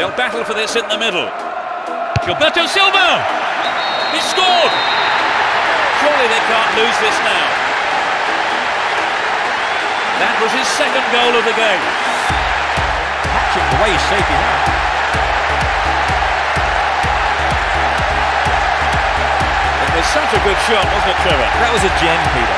They'll battle for this in the middle. Gilberto Silva! He scored! Surely they can't lose this now. That was his second goal of the game. Patrick, the way he's shaking out. It was such a good shot, wasn't it, Trevor? That was a gem, Peter.